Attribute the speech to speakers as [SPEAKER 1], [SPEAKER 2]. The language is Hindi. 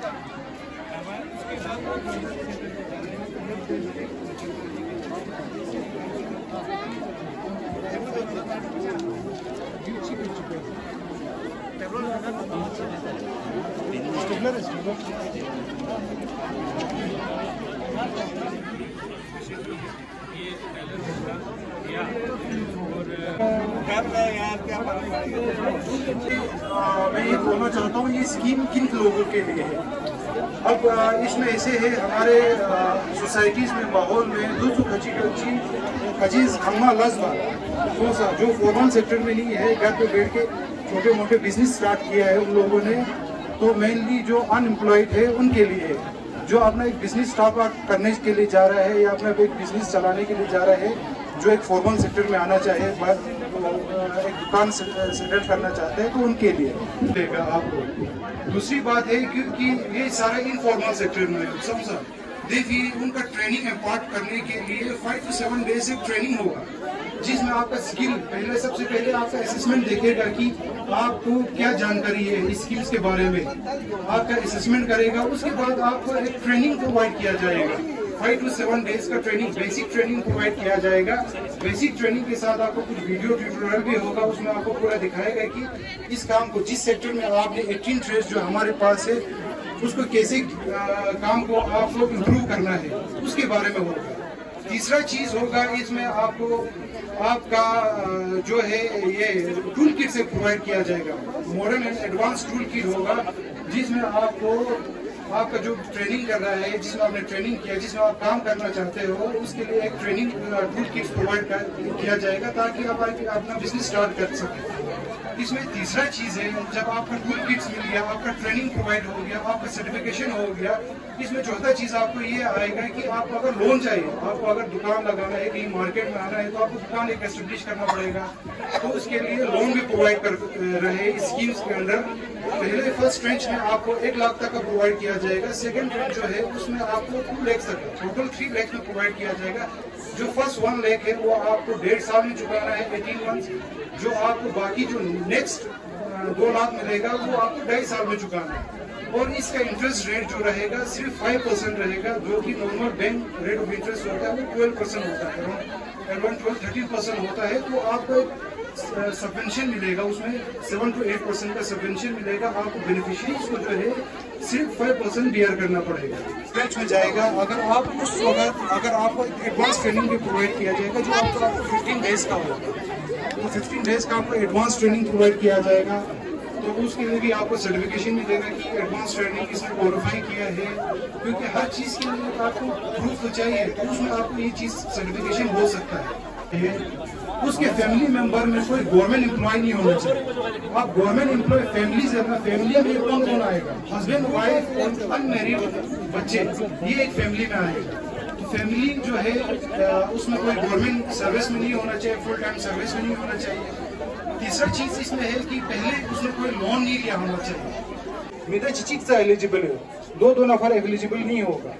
[SPEAKER 1] Yeah. और मैं ये बोलना चाहता हूँ, ये स्कीम किन लोगों के लिए है? अब इसमें ऐसे है, हमारे सोसाइटीज में, माहौल में दो सौ खची खची खचीज खम्मा लजवा जो जो फॉर्मल सेक्टर में नहीं है, घर पे बैठ के छोटे मोटे बिज़नेस स्टार्ट किया है उन लोगों ने तो मेनली जो अनएम्प्लॉयड है, उनके लिए है। जो अपना एक बिज़नेस स्टार्ट करने के लिए जा रहा है या अपना एक बिज़नेस चलाने के लिए जा रहा है, जो एक फॉर्मल सेक्टर में आना चाहे एक दुकान सेटल करना चाहते हैं तो उनके लिए। आपको दूसरी बात है क्योंकि ये सारा इनफॉर्मल सेक्टर में है देखिए, उनका ट्रेनिंग इम्पार्ट करने के लिए फाइव टू सेवन डेज़ एक ट्रेनिंग होगा। जिसमें आपका स्किल पहले, सबसे पहले आपका असेसमेंट देखेगा कि आपको क्या जानकारी है स्किल्स के बारे में। आपका असेसमेंट करेगा, उसके बाद आपको एक ट्रेनिंग प्रोवाइड किया जाएगा। फाइव टू सेवन डेज़ का ट्रेनिंग बेसिक ट्रेनिंग प्रोवाइड किया जाएगा। बेसिक ट्रेनिंग के साथ आपको कुछ वीडियो ट्यूटोरियल भी होगा, उसमें आपको पूरा दिखाएगा कि इस काम को, जिस सेक्टर में आपने 18 ट्रेड्स जो हमारे पास है उसको कैसे काम को आप लोग इम्प्रूव करना है, उसके बारे में होगा। तीसरा चीज़ होगा, इसमें आपको, आपका जो है, ये टूल किट से प्रोवाइड किया जाएगा। Modern and advance tool kit होगा, जिसमें आपको, आपका जो ट्रेनिंग कर रहा है, जिसमें आपने ट्रेनिंग किया, जिसमें आप काम करना चाहते हो, उसके लिए एक ट्रेनिंग टूल किट प्रोवाइड किया जाएगा, ताकि आप अपना बिज़नेस स्टार्ट कर सकें। इसमें तीसरा चीज़ है, जब आपका टूल किट्स मिल गया आपका ट्रेनिंग प्रोवाइड हो गया आपका सर्टिफिकेशन हो गया, इसमें चौथा चीज़ आपको ये आएगा कि आपको अगर लोन चाहिए, आपको अगर दुकान लगाना है, कहीं मार्केट में आना है तो आपको दुकान एक एस्टेब्लिश करना पड़ेगा। तो उसके लिए लोन भी प्रोवाइड कर, रहे स्कीम्स के अंदर। पहले फ़र्स्ट ट्रेंच में आपको एक लाख तक का प्रोवाइड किया जाएगा सेकेंड ट्रेंच जो है, उसमें आपको टू लैक्स तक टोटल थ्री लैक्स में प्रोवाइड किया जाएगा। जो फ़र्स्ट वन लैख है वो आपको डेढ़ साल में चुकाना है एटीन मंथ जो आपको बाकी जो नेक्स्ट दो लाख मिलेगा, वो आपको ढाई साल में चुकाना है। और इसका इंटरेस्ट रेट जो रहेगा, सिर्फ़ फाइव परसेंट रहेगा, जो कि normal bank rate of interest होता है, वो ट्वेल्व परसेंट होता है। अराउंड ट्वेल्व थर्टीन परसेंट होता है तो आपको सबवेंशन मिलेगा, उसमें सेवन टू एट परसेंट का सबवेंशन मिलेगा, आपको बेनिफिशियरीज को जो है सिर्फ़ फाइव परसेंट बियर करना पड़ेगा। स्ट्रेच में जाएगा। अगर आप उस वक्त अगर आपको एडवांस ट्रेनिंग भी प्रोवाइड किया जाएगा, जो आपको आपको फिफ्टीन डेज़ का होगा तो फिफ्टीन डेज़ का आपको एडवांस ट्रेनिंग प्रोवाइड किया जाएगा। तो उसके लिए भी आपको सर्टिफिकेशन मिलेगा कि एडवांस ट्रेनिंग इसमें क्वालिफाई किया है। क्योंकि हर चीज़ के लिए आपको प्रूफ चाहिए तो उसमें आपको ये चीज़ सर्टिफिकेशन हो सकता है। उसके फैमिली मेंबर में कोई गवर्नमेंट एम्प्लॉय नहीं होना चाहिए। आप गवर्नमेंट एम्प्लॉय फैमिली से अपना फैमिली में कौन कौन आएगा? हस्बैंड वाइफ और अनमेरिड बच्चे ये एक फैमिली में आएगा। तो फैमिली जो है उसमें कोई गवर्नमेंट सर्विस में नहीं होना चाहिए फुल टाइम सर्विस में नहीं होना चाहिए। तीसरा चीज़ इसमें है कि पहले उसने कोई लोन नहीं लिया होना चाहिए। मेरा चिचिक एलिजिबल है? दो दो नफर एलिजिबल नहीं होगा।